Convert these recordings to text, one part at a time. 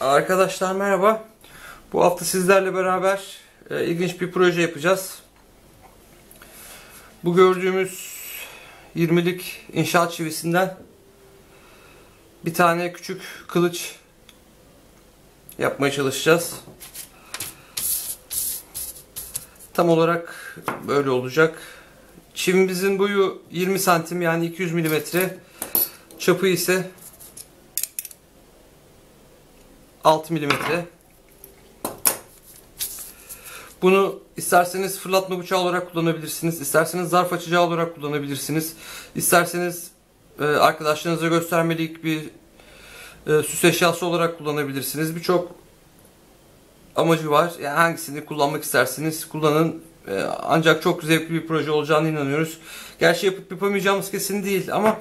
Arkadaşlar merhaba. Bu hafta sizlerle beraber e, ilginç bir proje yapacağız. Bu gördüğümüz 20'lik inşaat çivisinden bir tane küçük kılıç yapmaya çalışacağız. Tam olarak böyle olacak. Çivimizin boyu 20 santim yani 200 milimetre. Çapı ise 6 milimetre. Bunu isterseniz fırlatma bıçağı olarak kullanabilirsiniz. isterseniz zarf açacağı olarak kullanabilirsiniz. İsterseniz e, arkadaşlarınıza göstermelik bir e, süs eşyası olarak kullanabilirsiniz. Birçok amacı var. Yani hangisini kullanmak isterseniz kullanın. E, ancak çok zevkli bir proje olacağını inanıyoruz. Gerçi yapıp yapamayacağımız kesin değil ama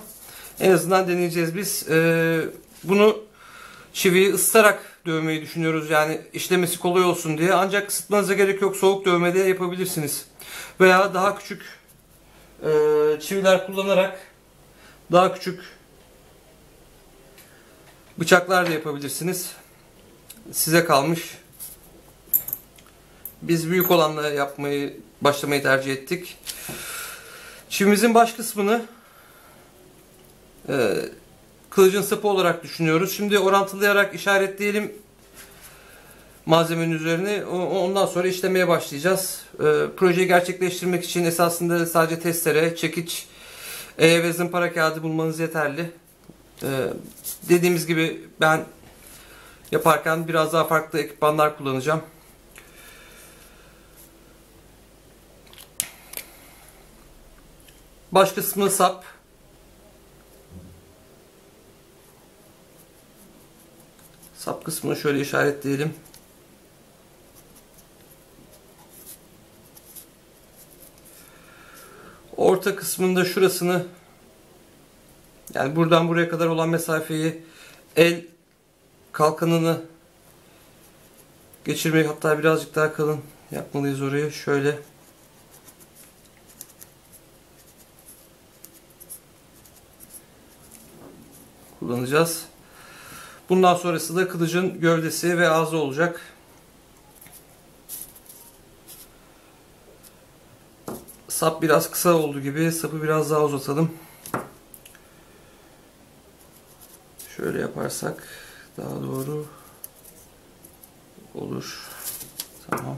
en azından deneyeceğiz biz. E, bunu çiviyi ısıtarak dövmeyi düşünüyoruz. Yani işlemesi kolay olsun diye. Ancak ısıtmanıza gerek yok. Soğuk dövmede yapabilirsiniz. Veya daha küçük e, çiviler kullanarak daha küçük bıçaklar da yapabilirsiniz. Size kalmış. Biz büyük olanla yapmayı başlamayı tercih ettik. Çivimizin baş kısmını e, kılıcın sapı olarak düşünüyoruz. Şimdi orantılayarak işaretleyelim malzemenin üzerine. Ondan sonra işlemeye başlayacağız. E, projeyi gerçekleştirmek için esasında sadece testere, çekiç e, ve zımpara kağıdı bulmanız yeterli. E, dediğimiz gibi ben yaparken biraz daha farklı ekipmanlar kullanacağım. Baş kısmı sap. Sap kısmını şöyle işaretleyelim. Orta kısmında şurasını yani buradan buraya kadar olan mesafeyi el kalkanını geçirmeyi hatta birazcık daha kalın yapmalıyız orayı. Şöyle kullanacağız. Bundan sonrası da kılıcın gövdesi ve ağzı olacak. Sap biraz kısa oldu gibi. Sapı biraz daha uzatalım. Şöyle yaparsak daha doğru olur. Tamam.